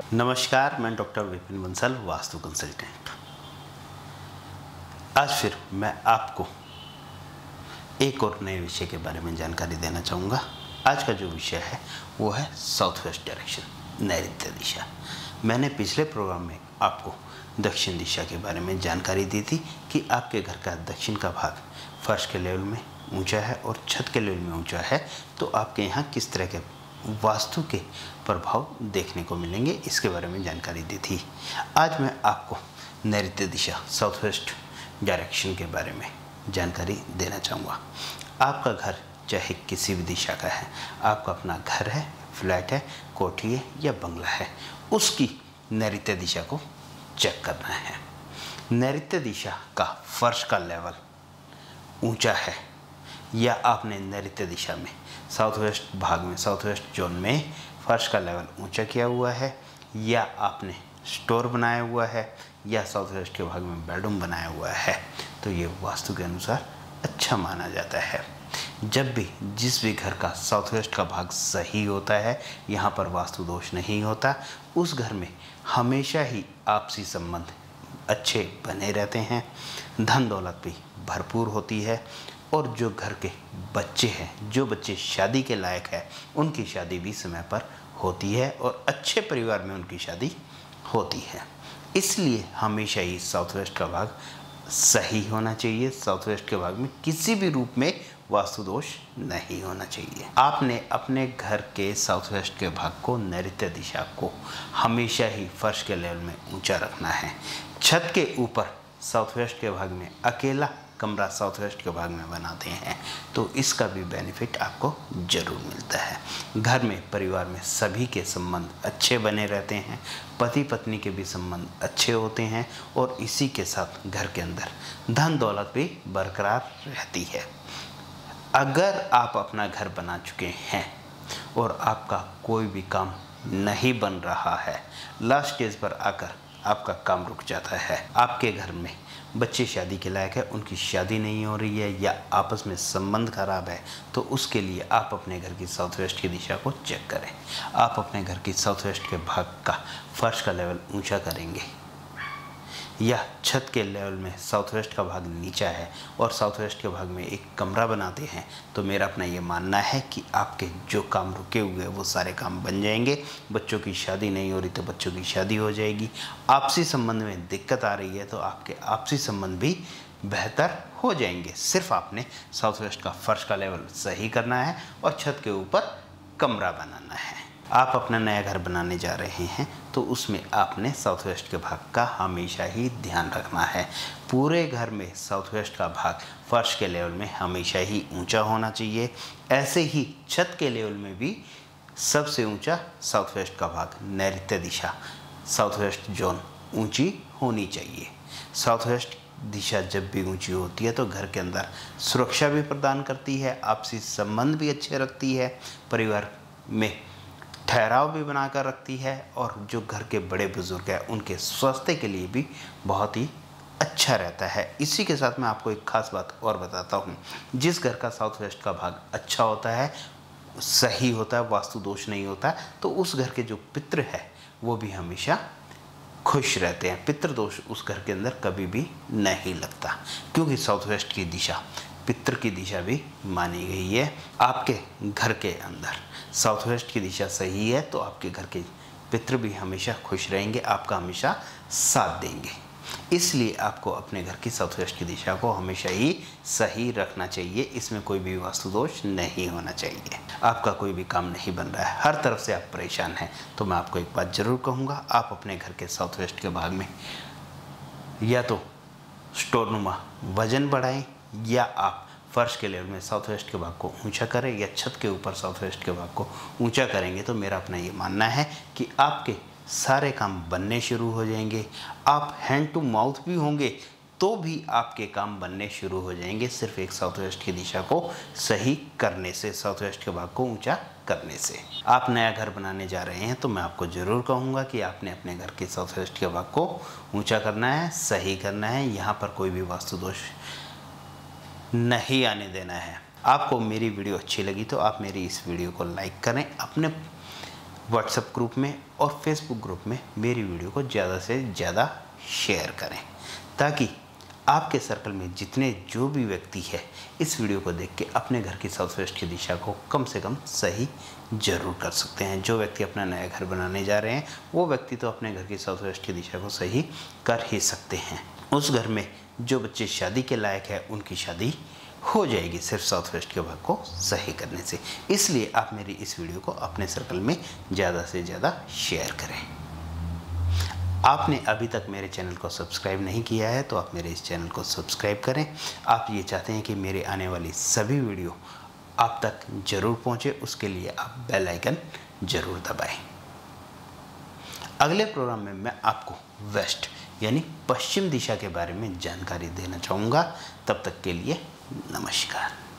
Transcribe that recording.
नमस्कार, मैं doctor Vipin Bansal, vastu consultant. आज फिर मैं आपको एक और नए विषय के बारे में जानकारी देना चाहूँगा। आज का जो विषय है, वो है साउथ वेस्ट डायरेक्शन नैऋत्य दिशा। मैंने पिछले प्रोग्राम में आपको दक्षिण दिशा के बारे में जानकारी दी थी कि आपके घर का दक्षिण का भाग फर्श के लेवल में ऊँचा है और छत के लेवल में ऊँचा है। तो आपके यहाँ किस तरह के वास्तु के प्रभाव देखने को मिलेंगे। इसके बारे में जानकारी दी थी। आज मैं आपको नैत्य दिशा साउथ वेस्ट डायरेक्शन के बारे में जानकारी देना चाहूँगा। आपका घर चाहे किसी भी दिशा का है, आपका अपना घर है, फ्लैट है, कोठी है या बंगला है, उसकी नैत्य दिशा को चेक करना है। नैत्य दिशा का फर्श का लेवल ऊँचा है। या आपने नैऋत्य दिशा में। साउथ वेस्ट भाग में साउथ वेस्ट जोन में फर्श का लेवल ऊँचा किया हुआ है या आपने स्टोर बनाया हुआ है या साउथ वेस्ट के भाग में बेडरूम बनाया हुआ है। तो ये वास्तु के अनुसार अच्छा माना जाता है। जब भी, जिस भी घर का साउथ वेस्ट का भाग सही होता है, यहाँ पर वास्तु दोष नहीं होता, उस घर में हमेशा ही आपसी संबंध अच्छे बने रहते हैं। धन दौलत भी भरपूर होती है। और जो घर के बच्चे हैं, जो बच्चे शादी के लायक है, उनकी शादी भी समय पर होती है और अच्छे परिवार में उनकी शादी होती है। इसलिए हमेशा ही साउथ वेस्ट का भाग सही होना चाहिए। साउथ वेस्ट के भाग में किसी भी रूप में वास्तु दोष नहीं होना चाहिए। आपने अपने घर के साउथ वेस्ट के भाग को, नैऋत्य दिशा को हमेशा ही फर्श के लेवल में ऊँचा रखना है। छत के ऊपर साउथ वेस्ट के भाग में अकेला कमरा साउथ वेस्ट के भाग में बनाते हैं तो इसका भी बेनिफिट आपको ज़रूर मिलता है। घर में, परिवार में सभी के संबंध अच्छे बने रहते हैं पति पत्नी के भी संबंध अच्छे होते हैं और इसी के साथ घर के अंदर धन दौलत भी बरकरार रहती है। अगर आप अपना घर बना चुके हैं और आपका कोई भी काम नहीं बन रहा है लास्ट स्टेज पर आकर आपका काम रुक जाता है। आपके घर में बच्चे शादी के लायक है, उनकी शादी नहीं हो रही है या आपस में संबंध खराब है तो उसके लिए आप अपने घर की साउथ वेस्ट की दिशा को चेक करें। आप अपने घर की साउथ वेस्ट के भाग का, फर्श का लेवल ऊँचा करेंगे। या छत के लेवल में साउथ वेस्ट का भाग नीचा है और साउथ वेस्ट के भाग में एक कमरा बनाते हैं तो मेरा अपना ये मानना है कि आपके जो काम रुके हुए वो सारे काम बन जाएँगे। बच्चों की शादी नहीं हो रही तो बच्चों की शादी हो जाएगी। आपसी संबंध में दिक्कत आ रही है तो आपके आपसी संबंध भी बेहतर हो जाएँगे। सिर्फ़ आपने साउथ वेस्ट का फर्श का लेवल सही करना है और छत के ऊपर कमरा बनाना है। आप अपना नया घर बनाने जा रहे हैं तो उसमें आपने साउथ वेस्ट के भाग का हमेशा ही ध्यान रखना है। पूरे घर में साउथ वेस्ट का भाग फर्श के लेवल में हमेशा ही ऊँचा होना चाहिए। ऐसे ही छत के लेवल में भी सबसे ऊँचा साउथ वेस्ट का भाग नैत्य दिशा। साउथ वेस्ट जोन ऊँची होनी चाहिए। साउथ वेस्ट दिशा जब भी ऊँची होती है तो घर के अंदर सुरक्षा भी प्रदान करती है, आपसी संबंध भी अच्छे रखती है, परिवार में ठहराव भी बनाकर रखती है और जो घर के बड़े बुज़ुर्ग हैं, उनके स्वास्थ्य के लिए भी बहुत ही अच्छा रहता है। इसी के साथ मैं आपको एक खास बात और बताता हूँ। जिस घर का साउथ वेस्ट का भाग अच्छा होता है, सही होता है, वास्तु दोष नहीं होता तो उस घर के जो पितृ है, वो भी हमेशा खुश रहते हैं। पितृदोष उस घर के अंदर कभी भी नहीं लगता, क्योंकि साउथ वेस्ट की दिशा पितृ की दिशा भी मानी गई है आपके घर के अंदर। साउथ वेस्ट की दिशा सही है तो आपके घर के पितृ भी हमेशा खुश रहेंगे, आपका हमेशा साथ देंगे। इसलिए आपको अपने घर की साउथ वेस्ट की दिशा को हमेशा ही सही रखना चाहिए, इसमें कोई भी वास्तु दोष नहीं होना चाहिए। आपका कोई भी काम नहीं बन रहा है, हर तरफ़ से आप परेशान हैं तो मैं आपको एक बात ज़रूर कहूँगा, आप अपने घर के साउथ वेस्ट के भाग में या तो स्टोरनुमा वज़न बढ़ाएँ या आप फर्श के लेवल में साउथ वेस्ट के भाग को ऊँचा करें या छत के ऊपर साउथ वेस्ट के भाग को ऊँचा करेंगे तो मेरा अपना ये मानना है कि आपके सारे काम बनने शुरू हो जाएँगे। आप हैंड टू माउथ भी होंगे तो भी आपके काम बनने शुरू हो जाएँगे सिर्फ़ एक साउथ वेस्ट की दिशा को सही करने से साउथ वेस्ट के भाग को ऊँचा करने से। आप नया घर बनाने जा रहे हैं तो मैं आपको ज़रूर कहूँगा कि आपने अपने घर के साउथ वेस्ट के भाग को ऊँचा करना है, सही करना है, यहाँ पर कोई भी वास्तु दोष नहीं आने देना है। आपको मेरी वीडियो अच्छी लगी तो आप मेरी इस वीडियो को लाइक करें अपने व्हाट्सएप ग्रुप में और फेसबुक ग्रुप में मेरी वीडियो को ज़्यादा से ज़्यादा शेयर करें ताकि आपके सर्कल में जितने जो भी व्यक्ति है, इस वीडियो को देख के अपने घर की वेस्ट की दिशा को कम से कम सही ज़रूर कर सकते हैं। जो व्यक्ति अपना नया घर बनाने जा रहे हैं, वो व्यक्ति तो अपने घर की वेस्ट की दिशा को सही कर ही सकते हैं। उस घर में जो बच्चे शादी के लायक है, उनकी शादी हो जाएगी सिर्फ़ साउथ वेस्ट के भाग को सही करने से। इसलिए आप मेरी इस वीडियो को अपने सर्कल में ज़्यादा से ज़्यादा शेयर करें। आपने अभी तक मेरे चैनल को सब्सक्राइब नहीं किया है तो आप मेरे इस चैनल को सब्सक्राइब करें। आप ये चाहते हैं कि मेरे आने वाली सभी वीडियो आप तक ज़रूर पहुँचे, उसके लिए आप बेल आइकन ज़रूर दबाएँ। अगले प्रोग्राम में मैं आपको वेस्ट यानी पश्चिम दिशा के बारे में जानकारी देना चाहूँगा। तब तक के लिए नमस्कार।